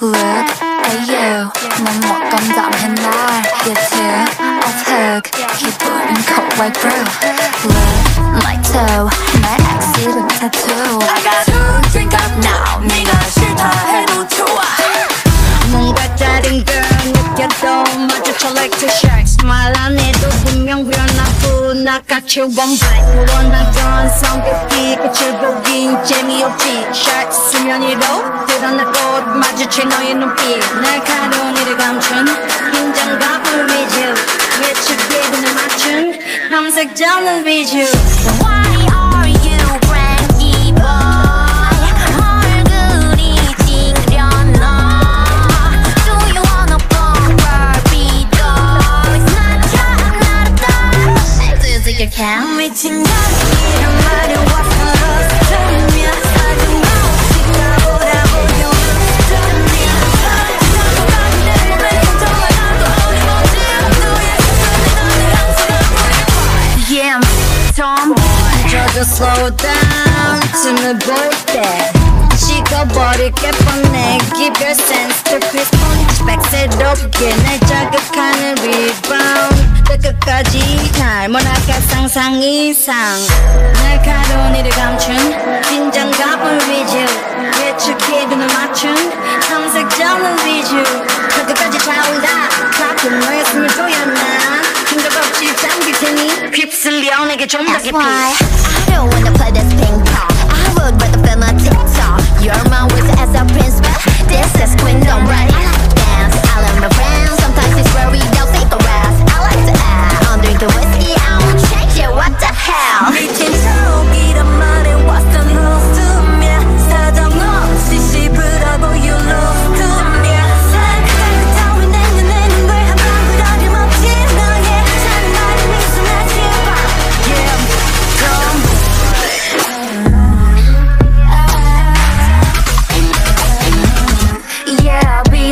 Look at you 넌뭐 건담해 날 You too I'll take 기분은 cold like brew Look my toe 내 accident tattoo I got to drink up now 네가 변하고 나같이 one bite 원하던 성격이 끝을 보긴 재미없지 shark 수면 위로 드러날 꽃 마주칠 너의 눈빛 날카로운 이를 감춘 긴장감을 위주 예측에 눈을 맞춘 밤색 잡는 비주 Do you can 미친 년이란 말이 와서 들으면 사진 없이 나보다 보여 Yeah, I'm tomboy 저도 slow down 틈을 볼때 식어버릴게 뻔해 Give your sense to Chris Punch 백새롭게 날 자극하는 rebound 그 끝까지 날 몰아가 상상 이상. 날카로운 이를 감춘 긴장감을 위주. 예측해 눈을 맞춘 탐색 잡는 비주. 그 끝까지 차올라 가끔 너의 숨을 조여나. 힘적 없이 잠길 테니 휩쓸려 내게 좀더 That's 깊이. I don't wanna play this ping pong. I would rather film a